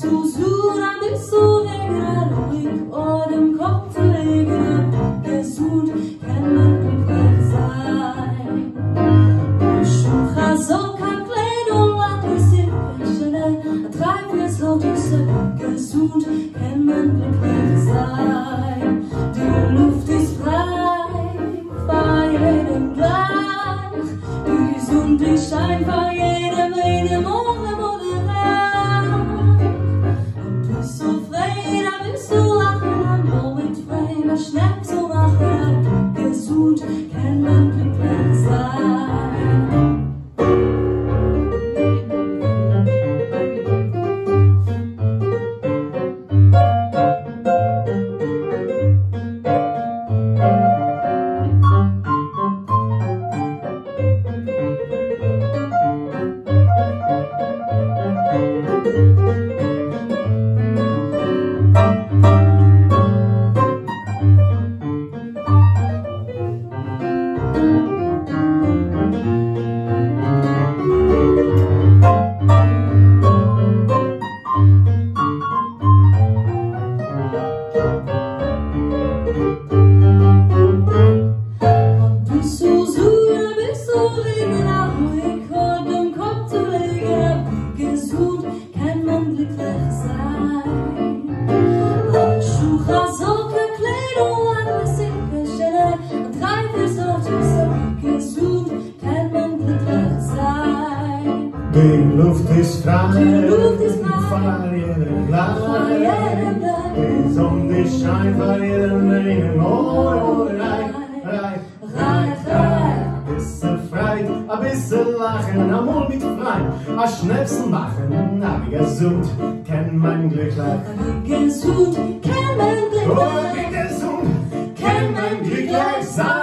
Susura del sudega, ruhig vor dem Kopf lege, gesund kann man glücklich sein. Besucher so kein Kleidung, hat es in Kirchen, treibt es laut Düsse, gesund kann man glücklich sein. Die Luft ist frei, bei jedem Gleich, die Sonne scheint bei jedem, jedem Morgen. du kach sai du sukha zok klelo an wase kshalai dgein der soch sab kesum her du kach sai de luft der strame von aneri glade in zomme scheinbare nei no lachen, am Mond mit frei, a Schnäpsen machen, na wie gesund, kenn mein Glückler. Wie gesund, kenn mein Glückler. Oh, wie gesund, kenn mein Glückler, sei.